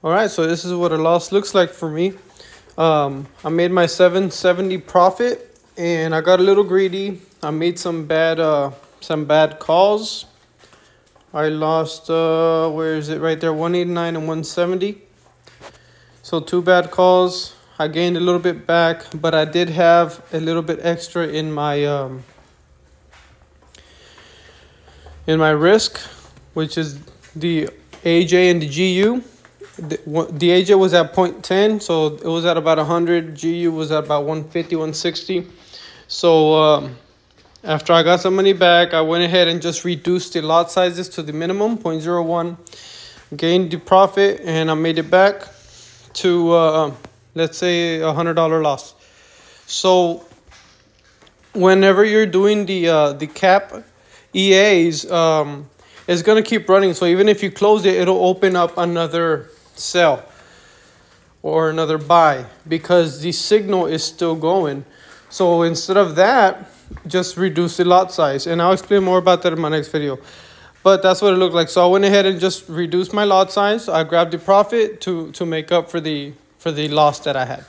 All right, so this is what a loss looks like for me. Um, I made my 770 profit and I got a little greedy. I made some bad uh, some bad calls. I lost, uh, where is it? Right there, 189 and 170. So two bad calls. I gained a little bit back, but I did have a little bit extra in my um, in my risk, which is the AJ and the GU the, AJ was at 0.10, so it was at about 100. GU was at about 150, 160. So um, after I got some money back, I went ahead and just reduced the lot sizes to the minimum, 0.01. Gained the profit, and I made it back to, uh, let's say, a $100 loss. So whenever you're doing the, uh, the cap EAs, um, it's going to keep running. So even if you close it, it'll open up another sell or another buy because the signal is still going. So instead of that, just reduce the lot size. And I'll explain more about that in my next video. But that's what it looked like. So I went ahead and just reduced my lot size. I grabbed the profit to, to make up for the, for the loss that I had.